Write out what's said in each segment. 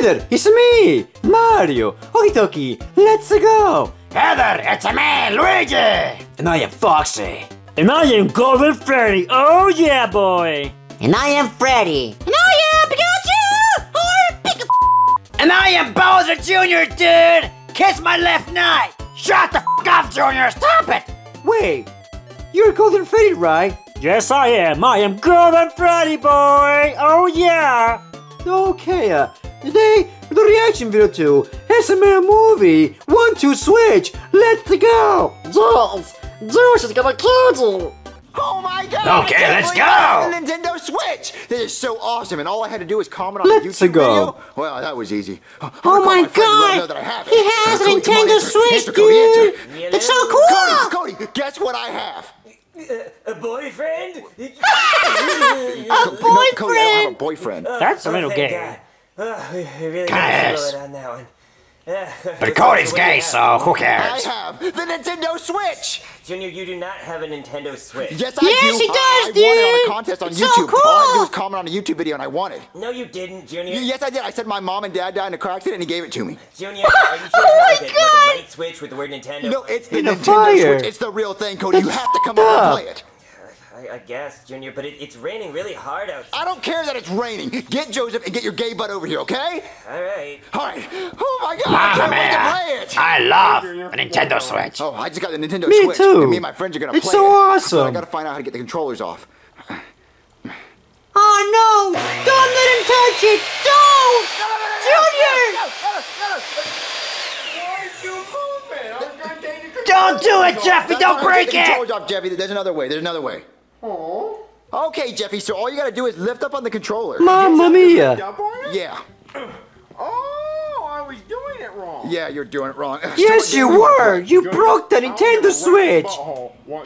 there, it's me, Mario. Okie dokie, let's go. Heather, it's me, Luigi! And I am Foxy. And I am Golden Freddy. Oh yeah, boy. And I am Freddy. And I am Pikachu! Or Pika And I am Bowser Jr., dude! Kiss my left nut! Shut the f up, Junior! Stop it! Wait, you're Golden Freddy, right? Yes, I am. I am Golden Freddy, boy. Oh yeah. Okay, uh, today, the reaction video to SML movie, One Two Switch, let's go! Yes! Zeus is gonna kill you! Oh my god! Okay, let's believe I have go. a Nintendo Switch! This is so awesome, and all I had to do was comment on Let's the YouTube go. video. Well, that was easy. I'm Oh call my friend and let him know god! that I. He has a Cody, come Nintendo answer. Switch, Answer, dude! answer. It's so cool! Cody, Cody, guess what I have? A boyfriend? A No, Cody, I don't have a boyfriend! boyfriend. That's a Oh, little thank Ah, gay. God. really Yes. on that one. Yeah. But Cody's gay, so who cares? I have the Nintendo Switch! Junior, you do not have a Nintendo Switch. Yes, I Yes, do. he does, I, I won it on a contest on It's so YouTube. All I had to do was comment on a YouTube video, and I won it. No, you didn't, Junior. Y- Yes, I did. I said my mom and dad died in a car accident, and he gave it to me. Junior, are you sure Oh it's my like, a, like God. a light switch with the word Nintendo? No, it's the In Nintendo. Switch. It's the real thing, Cody. You have to come fucked over and play it. I, I guess, Junior, but it, it's raining really hard outside. I don't care that it's raining. Get Joseph and get your gay butt over here, okay? All right. All right. Oh my God! I can't wait to play it. I love the Nintendo Switch. Oh, I just got the Nintendo Me Switch. too. And me and my friends are gonna It's play so it. But I awesome. gotta find out how to get the controllers off. Oh no! Don't let him touch it! Don't! Junior! Don't do it, Jeffy! Don't break get the it! controllers off, Jeffy. There's another way. There's another way. Okay, Jeffy. So all you gotta do is lift up on the controller. Mamma mia! Yeah. Oh, I was doing it wrong. Yeah, you're doing it wrong. Yes, So you what game wanna were! play? You broke the Nintendo Switch!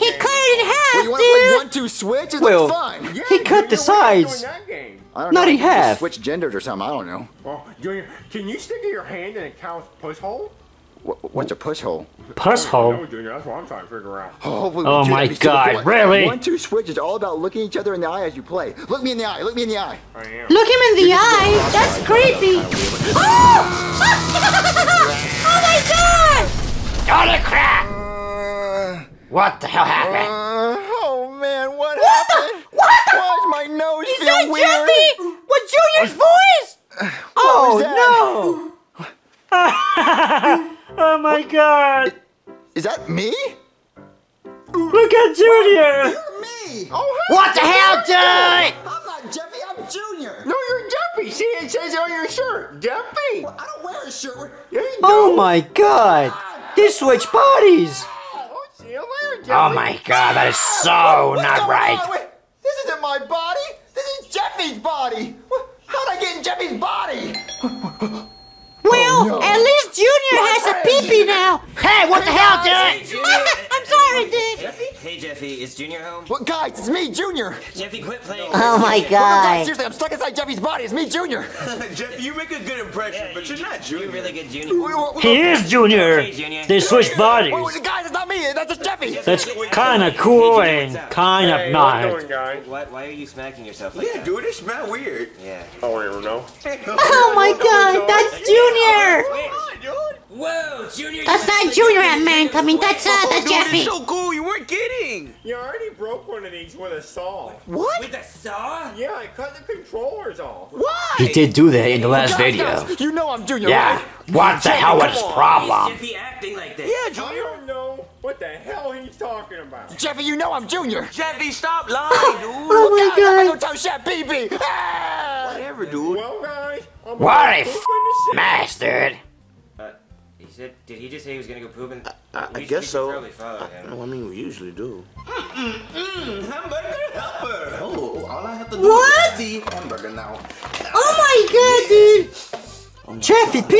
He cut it in Well, half, you wanna play one two switch? It Well- looks fun. He cut the sides! I don't not know. in half. Switch genders or something. I don't know. Oh, well, Junior, can you stick your hand in a cow's puss hole? What, what's a push hole? Puss No, hole. Junior, that's what I'm trying to figure out. Oh, hopefully Oh my that. Be super God, cool. really? One two switch is all about looking each other in the eye as you play. Look me in the eye. Look me in the eye. I am. Look him in the eye! That's creepy! Oh! oh my god! Holy crap! Uh, What the hell happened? uh, oh man, what, What the- happened? what the- Why does my nose Is feel that weird? Jeffy? What Junior's voice? Oh that? no! Oh my god! Is that me? Look at Junior! You're Me? Oh, hey, What the hell, dude? I'm not Jeffy. I'm Junior. No, you're Jeffy. See, it says on your shirt. Jeffy. I don't wear a shirt. There you Oh go. my god! They switch bodies! Oh, later, Oh my god, that is so What's not going right. on? This isn't my body. This is Jeffy's body. How'd I get in Jeffy's body? Well, no. at least Junior pee-pee now! Hey, what the hell, dude? I'm sorry, dude! Jeffy? Hey, Jeffy, is Junior home? What, guys? It's me, Junior. Jeffy, quit playing. Oh my Well, no, guys, god. seriously, I'm stuck inside Jeffy's body. It's me, Junior. Jeff, you make a good impression, but you're not You're Junior. really good, Junior. Oh, Hey, wait, is Junior. Hey, Junior. They switched bodies. wait, wait, guys, it's not me. That's just Jeffy. That's kind of cool and kind of Hey, not. what you doing, guys? Why, why are you smacking yourself like Yeah, that? dude, it's not weird. Yeah. Oh, I oh, don't even know. Oh my god, that's Junior! Whoa, Junior! That's not Junior at man coming, that's uh, that's Dude, Jeffy! it's so cool. You weren't kidding. You already broke one of these with a saw. What? With a saw? Yeah, I cut the controllers off. Why? He did do that in the last Guys, video. guys, you know I'm Junior, Yeah. right? What the hell was his problem? Jeffy acting like this. Yeah, I Junior. don't know what the hell he's talking about. Jeffy, you know I'm Junior. Jeffy, stop lying, dude. Oh my Guys, I'm god! gonna tell Chef Pee Pee. Ah! Whatever, dude. Well, guys, I'm What gonna a poop in the sink. mess, dude. He said, did he just say he was gonna go poop in? I, I should- guess we should so. Probably follow him. I mean, we usually do. Hamburger helper. Oh, all I have to do What? is the hamburger now. Oh my god, dude! Oh Jeffy P!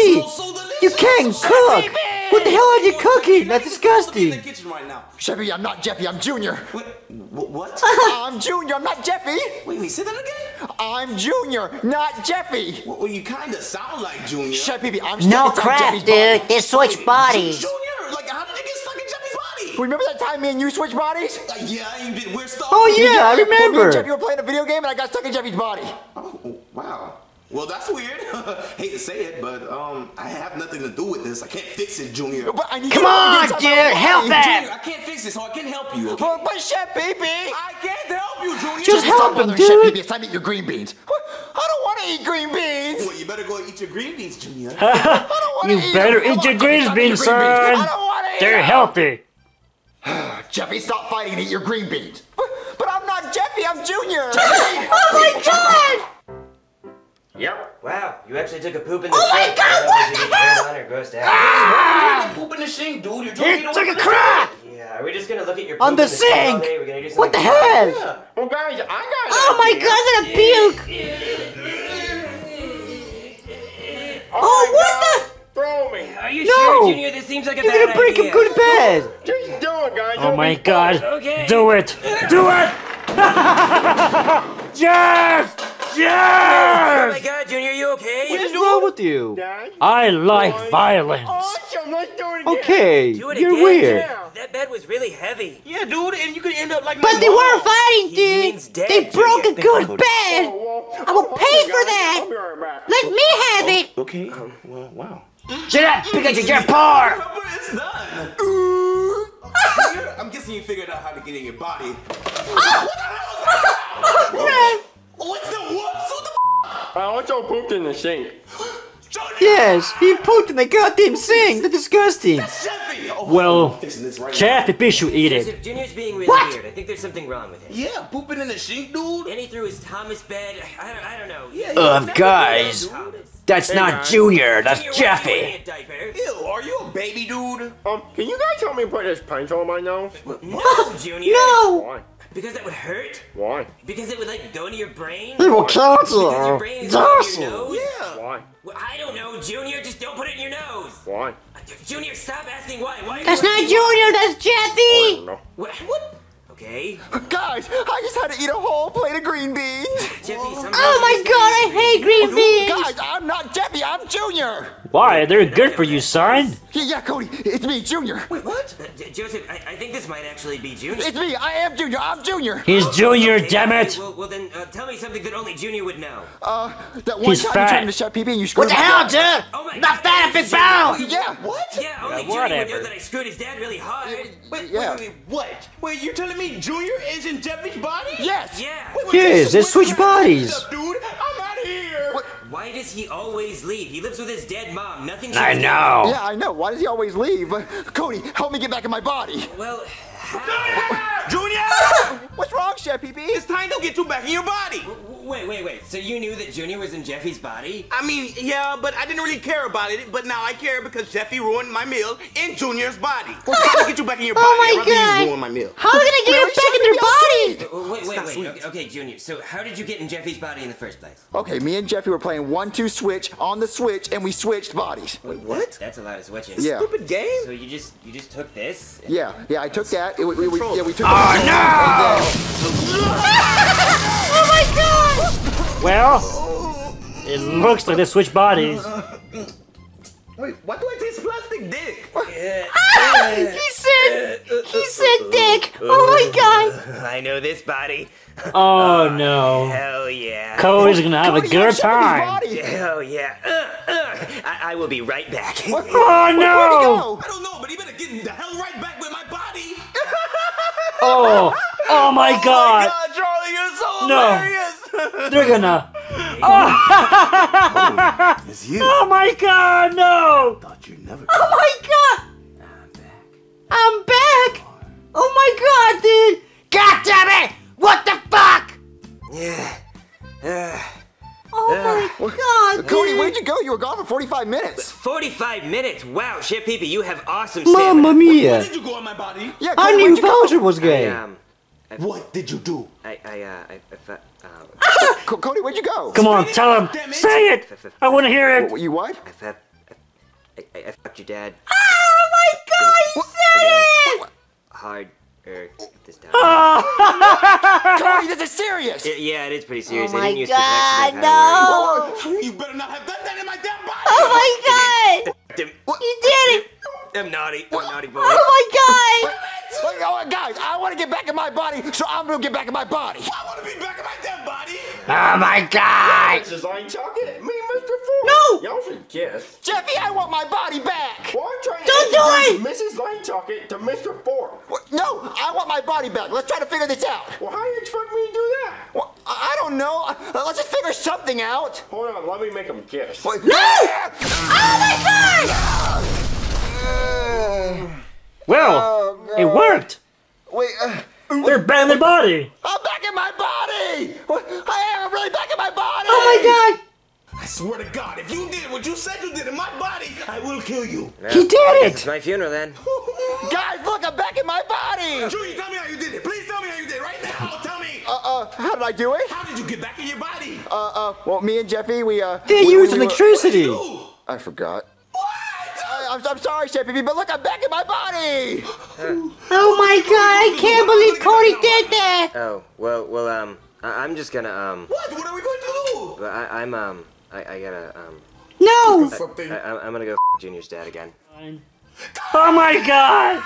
You can't cook! What the hell are you cooking? That's disgusting. In disgusting! the kitchen right now. Chevy, I'm not Jeffy. I'm Junior. What? Wh- What? I'm Junior. I'm not Jeffy. Wait, wait, say that again? I'm Junior, not Jeffy. Well, you kind of sound like Junior. Chef I'm No stuck inside crap, Jeffy's body. dude. They switched bodies. Junior, like, how did you get stuck in Jeffy's body? Remember that time me and you switched bodies? Uh, yeah, you did. We're stuck. Oh yeah, I Me and Jeffy were playing a video game and I got stuck in Jeffy's body. Oh, wow. Well, that's weird. Hate to say it, but um, I have nothing to do with this. I can't fix it, Junior. But I need Come on, get dude, help body. him! Junior, I can't fix it, so I can help you. Okay? But, but Chef Pee Pee. I can't help you, Junior. Just help him, Chef Pee dude. Pee, it's time to eat your green beans. What? I don't want to eat green beans. Well, you better go eat your green beans, Junior. I don't wanna You eat better them. eat your on, greens, stop eating beans, your green beans. son. I don't want to eat They're them. healthy. Jeffy, stop fighting and eat your green beans. But, but I'm not Jeffy, I'm Junior. Oh my god! Yep. Actually took a poop in the Oh my sink. God, I don't what the hell? airline or grossed ah! out. Poop in the sink, dude. You're He drinking took a crap Yeah, are we just gonna look at your poop On in the the sink sink. day? We're gonna do What the something fun? hell? Well, guys, I got Oh my idea. god, I'm gonna puke! Oh, oh what Throw me. Are you No. sure, Junior? This seems like a You're bad gonna break idea. him good bad. Just do it, guys. Oh It'll my god. Okay. Do it. Do it. yes. Oh my god, Junior, you okay? What's wrong with you? Dad. I like violence. Awesome. Let's do it again. Okay, Do it you're again. weird. Yeah. That bed was really heavy. Yeah, dude, and you could end up like. But they weren't fighting, dude! means dead, They broke a Junior. good Oh, bed! well, I will hold pay on, for guys. that. Right back. Let me have it! Okay. Um, well, wow. Shut up, Pikachu, you're poor! It's done. I'm guessing you figured out how to get in your body. What the hell is that? What's the whoops? What the I also pooped in the sink. Yes, he pooped in the goddamn sink. That's disgusting. Jeffy! Oh, Well, I'm fixing this right Chaffy Fish should eat it. Joseph, Junior's being really What? weird. I think there's something wrong with him. Yeah, pooping in the sink, dude. And he threw his Thomas bed. I don't, I don't know. Yeah, Ugh, guys. That's not Junior, that's Jeffy. Ew, are you a baby, dude? Um, can you guys help me put this pencil on my nose? No, Junior. No! Why? Because that would hurt. Why? Because it would like go into your brain. It will kill Because your brain is going your nose. Yeah. Why? Well, I don't know, Junior. Just don't put it in your nose. Why? Uh, Junior, stop asking why. Why? That's not Junior, that's Jeffy! No. What? what? Okay. Guys, I just had to eat a whole plate of green beans. Jeffy, Oh my god, I hate green beans! Guys, I'm not Jeffy, I'm Junior. Why? They're good for you, son. Yeah, yeah, Cody, it's me, Junior. Wait, what? Uh, Joseph, I, I think this might actually be Junior. It's me, I am Junior, I'm Junior. He's Junior, Okay, damn okay, it. Well, well then, uh, tell me something that only Junior would know. Uh, that one He's time fat. you turned into Chef Pee Pee and you screwed What the hell, dad. dude? Oh my Not God, that, big Junior. bone! Yeah, what? Yeah, only Yeah, Junior would know that I screwed his dad really hard. Wait, Yeah. wait, wait, wait, what? Wait, you're telling me Junior is in Jeffy's body? Yes. Yeah. Wait, wait, Yes, they switch wait, bodies. Dude, I'm out of here. Why does he always leave? He lives with his dead mom. Nothing. I should- know. Yeah, I know. Why does he always leave? Cody, help me get back in my body. Well, Junior! Junior! What's wrong, Chef Pee Pee? it's time to get you back in your body. W- wait, wait, wait. So you knew that Junior was in Jeffy's body? I mean, yeah, but I didn't really care about it. But now I care because Jeffy ruined my meal in Junior's body. We're trying to get you back in your oh body. Oh my God. you ruin my meal. How are we gonna get Really, you back in your body? Wait, wait, wait. Okay, okay, Junior. So how did you get in Jeffy's body in the first place? Okay, me and Jeffy were playing one-two switch on the switch, and we switched bodies. Wait, what? That's a lot of switching. Yeah. Stupid game? So you just you just took this? Yeah, yeah, I took that. It, we, we, yeah, we took. Oh, no! Oh my god! Well, it looks like they switch bodies. Wait, why do I taste plastic dick? He said, he said dick! Oh my god! I know this body. Oh no. Hell yeah. Cody's gonna have a good time. Hell yeah. Uh, uh, I, I will be right back. Oh no! go? I don't know, but he better get the hell right back with my body. Oh, oh my god! Charlie, you're so No. hilarious. They're gonna. It's you. Oh my god, no! Thought you'd never. Oh my god! I'm back! Oh my god, dude! God damn it! What the fuck? Yeah. Uh, Oh my god, Cody, dude. where'd you go? You were gone for 45 minutes. 45 minutes. Wow, Chef Pee Pee, you have awesome stamina. Mamma mia! Where mia. did you go on my body? Yeah, I knew where'd you go? Bowser was I, gay. Um, What did you do? I, I, uh, I, I, fu- um, Co- Cody, where'd you go? Come on, tell him. It. Say it! I wanna hear it! You what? I, fu- I, I, I fucked your dad Oh my god, he said it! hard, er, this time. Cody, this is serious. Y- yeah, it is pretty Oh serious. I my didn't use god, protection. I've no! You better not have done that in my damn body. Oh my god! a. You did it! I'm naughty. I'm naughty boy. Oh my god! Wait, oh, guys, I want to get back in my body, so I'm gonna get back in my body. I want to be back in my damn body. Oh my god! Mrs. Lane Chocolate, me and Mr. Ford. No! Y'all should kiss. Jeffy, I want my body back! Well, I'm trying Don't to do introduce Mrs. Lane Chocolate to Mr. Ford. What? No, I want my body back. Let's try to figure this out. Well, how do you expect me to do that? Well, I I don't know. Uh, Let's just figure something out. Hold on, let me make him kiss. Wait, No! Oh my god! Well, Oh, it worked. Wait, uh, They're back in their body. I'm back in my body! What? I am really back in my body! Oh my god! I swear to God, if you did what you said you did in my body, I will kill you. He did It's it! my funeral then. Guys, look, I'm back in my body! Julie, tell me how you did it. Please tell me how you did it right now. Tell me. Uh, uh, how did I do it? How did you get back in your body? Uh, uh, well, me and Jeffy, we, uh... They we, used we were- electricity. Ooh, I forgot. What? I, I'm, I'm sorry, Jeffy, but look, I'm back in my body! Oh my god, I can't believe Cody did that! Oh, well, well, um, I- I'm just gonna, um, What? What are we going to do? but I- I'm, um, I, I gotta, um, No! I- I- I'm gonna go Junior's dad again. Oh my god!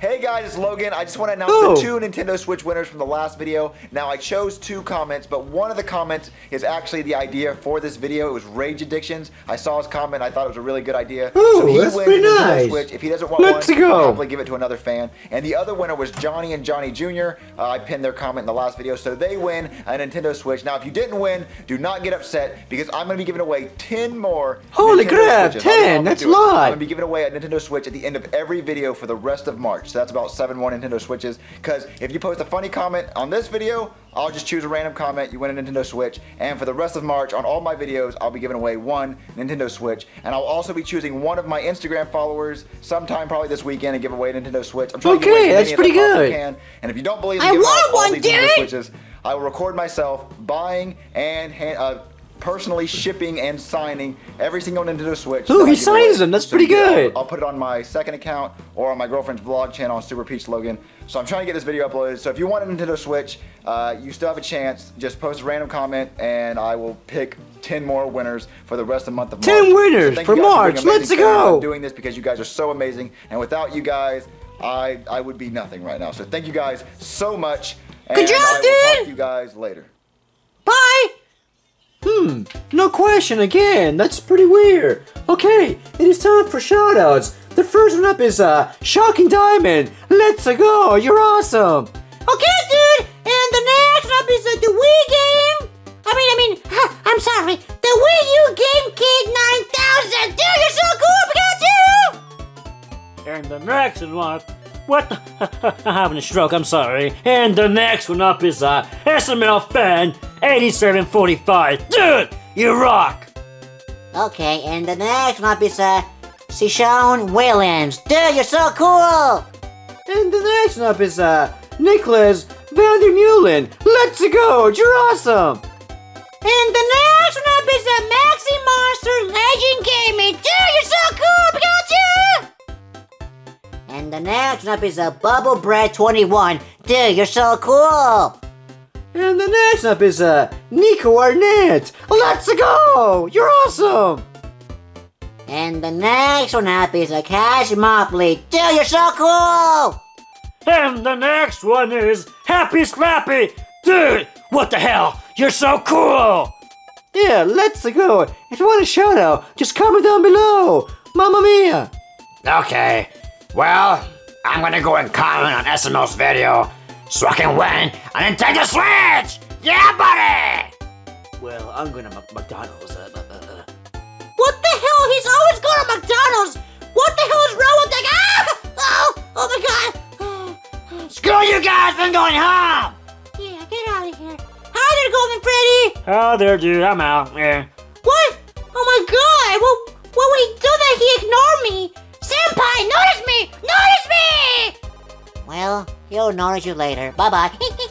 Hey guys, it's Logan. I just want to announce Oh. the two Nintendo Switch winners from the last video. Now I chose two comments, but one of the comments is actually the idea for this video. It was Rage Addictions. I saw his comment. I thought it was a really good idea. Ooh, he that's wins pretty nice. Switch. If he doesn't want Let's one, go. I'll probably give it to another fan. And the other winner was Johnny and Johnny Jr. Uh, I pinned their comment in the last video, so they win a Nintendo Switch. Now, if you didn't win, do not get upset because I'm going to be giving away 10 more. Holy Nintendo crap, Switches. 10, that's a lot. I'm gonna be giving away a Nintendo Switch at the end of every video for the rest of March. So that's about seven more Nintendo Switches. Because if you post a funny comment on this video, I'll just choose a random comment. You win a Nintendo Switch. And for the rest of March, on all my videos, I'll be giving away one Nintendo Switch. And I'll also be choosing one of my Instagram followers sometime probably this weekend and give away a Nintendo Switch. I'm trying to give Okay, away that's many as I pretty good. Can. And if you don't believe me, I want out all one, these damn Nintendo! Switches, I will record myself buying and hand, uh, personally shipping and signing every single Nintendo Switch. Ooh, he signs them. That's So pretty get- I'll- good. I'll put it on my second account or on my girlfriend's vlog channel Super Peach Logan. So I'm trying to get this video uploaded. So if you want a Nintendo Switch, uh, you still have a chance. Just post a random comment and I will pick 10 more winners for the rest of the month of March. 10 winners thank for March. amazing Let's go. I'm doing this because you guys are so amazing. And without you guys, I, I would be nothing right now. So thank you guys so much. And Good job, I dude. you guys later. Bye! Hmm, no question again. That's pretty weird. Okay, it is time for shoutouts. The first one up is uh Shocking Diamond. Let's go. You're awesome. Okay, dude! And the next up is uh, the Wii game! I mean, I mean, ha, I'm sorry, the Wii U Game Kid 9000! Dude, you're so cool, Pikachu! And the next one, up what? The? I'm having a stroke. I'm sorry. And the next one up is uh, SML fan 8745. Dude, you rock. Okay, and the next one up is uh, Sishon Williams. Dude, you're so cool! And the next one up is uh Nicholas Vandermeulen. Let's go. You're awesome. And the next one up is the Maxi Monster Legend Gaming! Dude, you're so cool, Pikachu! And the next one up is uh, Bubble Bread 21. Dude, you're so cool! And the next up is uh Nico Arnett. Let's go. You're awesome. And the next one up is a Cash Motley. Dude, you're so cool! And the next one is Happy Slappy. Dude, what the hell? You're so cool. Yeah, let's go. If you want a shout out, just comment down below. Mamma mia. Okay, well, I'm gonna go and comment on SML's video so I can win a Nintendo Switch! Yeah, buddy! Well, I'm gonna McDonald's. Uh, uh, uh. What the hell? He's always going to McDonald's! What the hell is wrong with that guy? Ah! Oh! Oh my god! Screw you guys, I'm going home! Yeah, get out of here. Hi there, Golden Freddy! Oh, there, dude. I'm out. Yeah. What? Oh my god! Well, well, would he do that, he ignored me! Senpai, notice me! Notice me! Well, he'll notice you later. Bye bye.